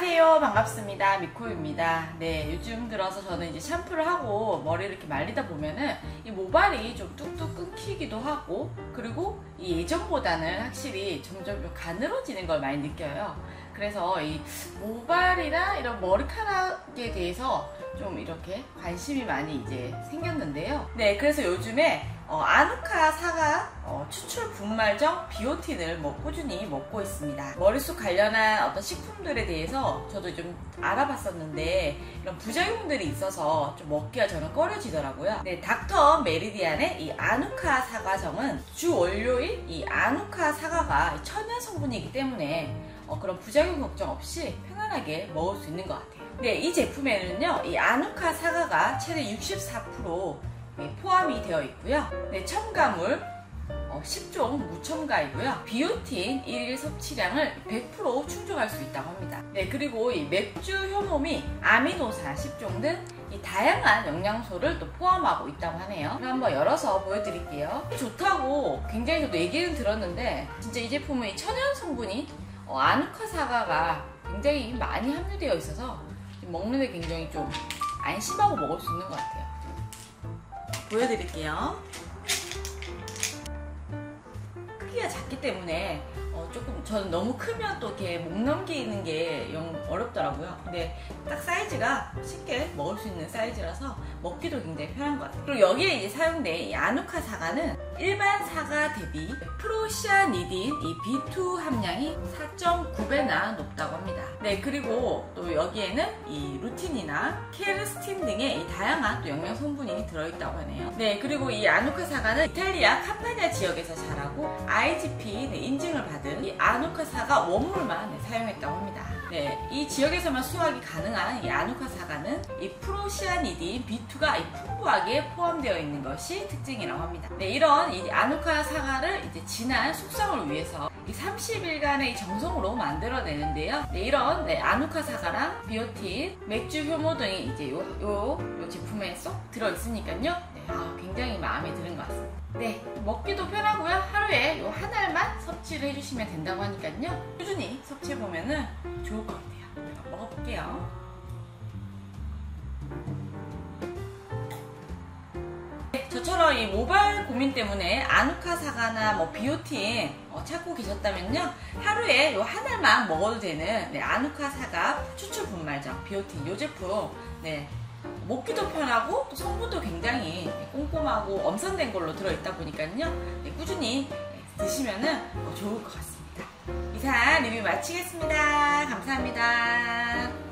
안녕하세요. 반갑습니다. 미코입니다. 네, 요즘 들어서 저는 이제 샴푸를 하고 머리를 이렇게 말리다 보면은 이 모발이 좀 뚝뚝 끊기기도 하고 그리고 이 예전보다는 확실히 점점 좀 가늘어지는 걸 많이 느껴요. 그래서 이 모발이나 이런 머리카락에 대해서 좀 이렇게 관심이 많이 이제 생겼는데요. 네, 그래서 요즘에 어, 아누카 사과 어, 추출 분말정 비오틴을 뭐 꾸준히 먹고 있습니다. 머릿속 관련한 어떤 식품들에 대해서 저도 좀 알아봤었는데 이런 부작용들이 있어서 좀 먹기가 저는 꺼려지더라고요. 네, 닥터 메리디안의 이 아누카 사과정은 주 원료인 이 아누카 사과가 천연 성분이기 때문에 어, 그런 부작용 걱정 없이 편안하게 먹을 수 있는 것 같아요. 네, 이 제품에는요, 이 아누카 사과가 최대 64% 포함이 되어 있고요. 네, 첨가물 어, 10종 무첨가이고요. 비오틴 1일 섭취량을 100% 충족할 수 있다고 합니다. 네, 그리고 이 맥주 효모미, 아미노산 10종 등 이 다양한 영양소를 또 포함하고 있다고 하네요. 그럼 한번 열어서 보여드릴게요. 좋다고 굉장히 저도 얘기는 들었는데 진짜 이 제품은 천연 성분이 어, 아누카 사과가 굉장히 많이 함유되어 있어서 먹는데 굉장히 좀 안심하고 먹을 수 있는 것 같아요. 보여드릴게요. 크기가 작기 때문에 어, 조금 저는 너무 크면 또 이렇게 목 넘기는 게 영 어렵더라고요. 근데 딱 사이즈가 쉽게 먹을 수 있는 사이즈라서 먹기도 굉장히 편한 것 같아요. 그리고 여기에 이제 사용된 이 아누카 사과는 일반 사과 대비 프로시아니딘 이 B2 함량이 4.9배나 높다고 합니다. 네, 그리고 또 여기에는 이 루틴이나 케르스틴 등의 이 다양한 또 영양 성분이 들어있다고 하네요. 네, 그리고 이 아누카 사과는 이탈리아 캄파니아 지역에서 자라고 IGP 네, 인증을 받은 이 아누카 사과 원물만 네, 사용했다고 합니다. 네, 이 지역에서만 수확이 가능한 이 아누카 사과는 이 프로시아니딘 B2가 풍부하게 포함되어 있는 것이 특징이라고 합니다. 네, 이런 이 아누카 사과를 이제 진한 숙성을 위해서 이 30일간의 정성으로 만들어내는데요. 네, 이런 네, 아누카 사과랑 비오틴, 맥주 효모 등이 이제 요, 요, 요 제품에 쏙 들어있으니까요. 네, 아, 굉장히 마음에 드는. 네, 먹기도 편하고요. 하루에 요 한 알만 섭취를 해주시면 된다고 하니까요. 꾸준히 섭취해보면 좋을 것 같아요. 제가 먹어볼게요. 네, 저처럼 이 모발 고민 때문에 아누카 사과나 뭐 비오틴 어, 찾고 계셨다면요 하루에 요한 알만 먹어도 되는 네, 아누카 사과 추출 분말정 비오틴 요 제품 네 먹기도 편하고 또 굉장히 꼼꼼하고 엄선된 걸로 들어있다 보니까요 네, 꾸준히 드시면 좋을 것 같습니다. 이상 리뷰 마치겠습니다. 감사합니다.